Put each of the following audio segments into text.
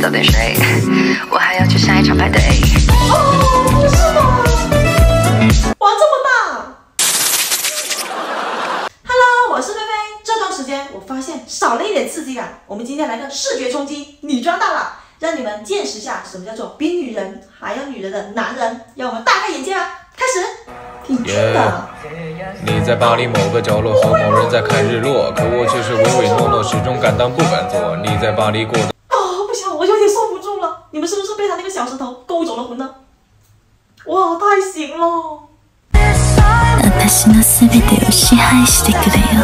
早点睡，我还要去下一场派对。哦，是吗？玩这么大？Hello，我是菲菲。这段时间我发现少了一点刺激感，我们今天来个视觉冲击，女装大佬，让你们见识下什么叫做比女人还要女人的男人，让我们大开眼界啊！开始。挺真的。你在巴黎某个角落和某人在看日落，可我却是唯唯诺诺，始终敢当不敢做。你在巴黎过的。哦，不行，我有点受不住了。你们是不是被他那个小石头勾走了魂呢？哇，太行了！私のすべてを支配してくれよ。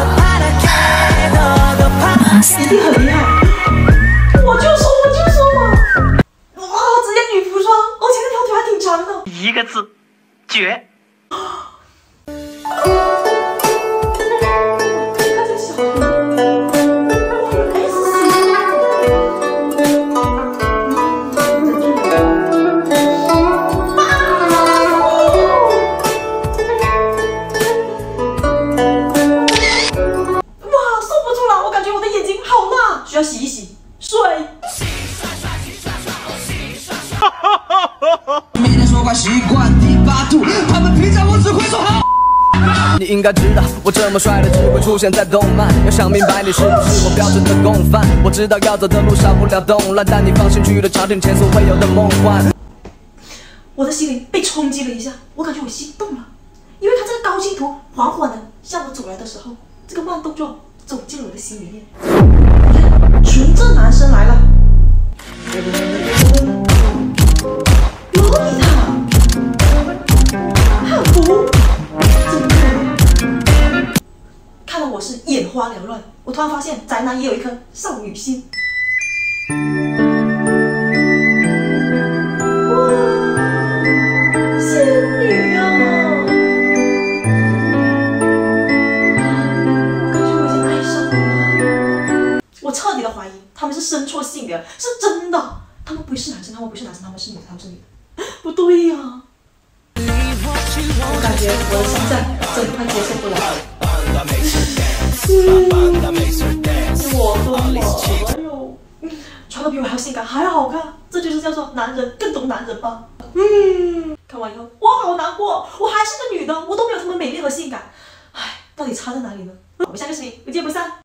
一定很厉害。我就说，我就说嘛。哇，直接女服装，而且那条腿还挺长的。一个字，绝。 需要洗一洗，水。你应该知道，我这么帅的只会出现在动漫。要想明白你是不是我标准的共犯，我知道要走的路少不了动乱，但你放心去了尝点前所未有的梦幻。我的心灵被冲击了一下，我感觉我心动了，因为他这个高清图缓缓的向我走来的时候，这个慢动作走进了我的心里面。纯正男生来了，洛丽塔，汉服，看到我是眼花缭乱，我突然发现宅男也有一颗少女心。彻底的怀疑他们是生错性别，是真的。他们不是男生，他们不是男生，他们是女的，他们是女的。不对呀，我感觉我的心脏真快接受不了。我疯了！哎呦，穿的比我还要性感，还要好看，这就是。叫做男人更懂男人吧？嗯，看完以后我好难过，我还是。个女的，我都没有他们美丽和性感。唉，到底差在哪里呢？我们下个视频不见不散。